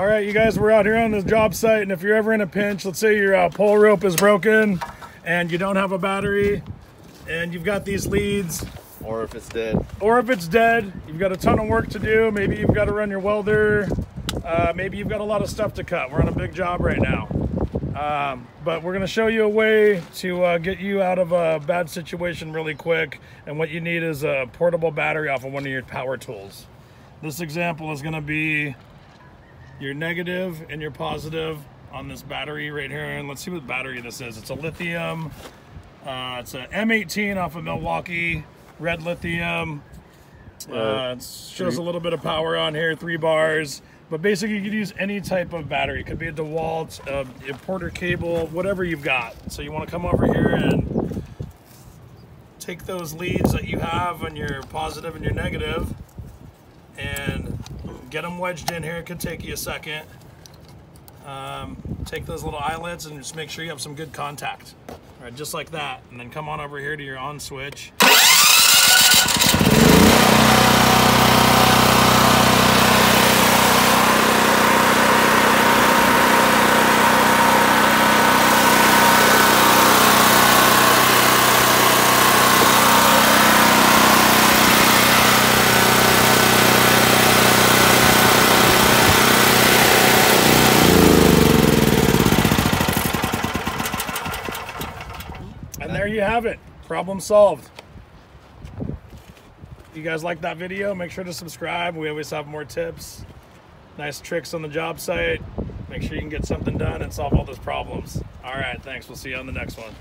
All right, you guys, we're out here on this job site, and if you're ever in a pinch, let's say your uh, pole rope is broken and you don't have a battery and you've got these leads, Or if it's dead. or if it's dead, you've got a ton of work to do. Maybe you've got to run your welder. Uh, maybe you've got a lot of stuff to cut. We're on a big job right now. Um, but we're going to show you a way to uh, get you out of a bad situation really quick. And what you need is a portable battery off of one of your power tools. This example is going to be your negative and your positive on this battery right here. And let's see what battery this is. It's a lithium. Uh, it's a M18 off of Milwaukee, red lithium. Uh, it shows a little bit of power on here, three bars. But basically, you could use any type of battery. It could be a DeWalt, a, a Porter cable, whatever you've got. So you want to come over here and take those leads that you have on your positive and your negative and get them wedged in here. It could take you a second. Um, take those little eyelets and just make sure you have some good contact. All right, just like that. And then come on over here to your on switch. And there you have it. Problem solved. You guys like that video? Make sure to subscribe. We always have more tips, nice tricks on the job site. Make sure you can get something done and solve all those problems. All right, thanks. We'll see you on the next one.